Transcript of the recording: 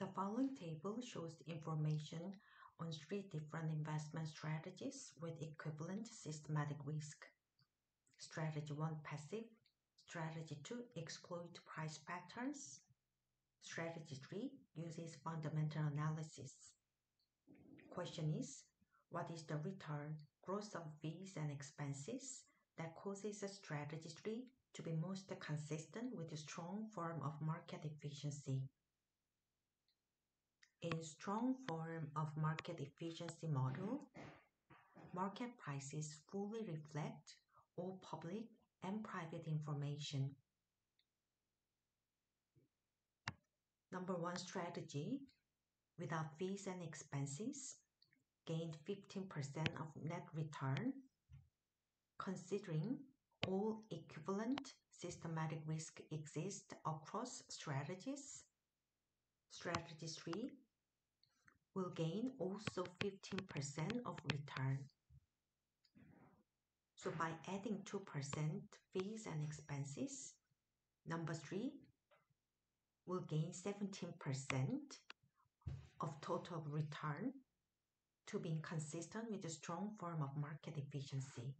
The following table shows the information on three different investment strategies with equivalent systematic risk. Strategy 1 Passive Strategy 2 Exploit price patterns Strategy 3 uses fundamental analysis. Question is, what is the return, gross of fees and expenses that causes a strategy 3 to be most consistent with a strong form of market efficiency? In strong form of market efficiency model, market prices fully reflect all public and private information. Number one strategy, without fees and expenses, gained 15% of net return, considering all equivalent systematic risk exist across strategies. Strategy 3 will gain also 15% of return. So by adding 2% fees and expenses, number 3 will gain 17% of total return to being consistent with a strong form of market efficiency.